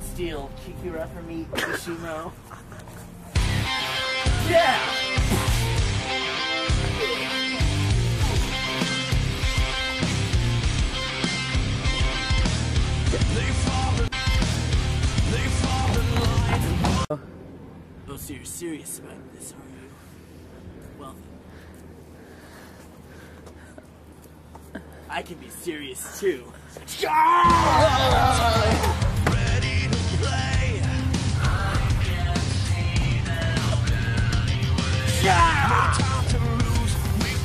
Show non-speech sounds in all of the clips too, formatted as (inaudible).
steal Kikira from me, (coughs) Kishimo. Yeah! Oh, so you're serious about this, are you? Well. I can be serious too. (laughs)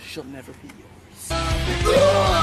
She'll never be yours. (laughs)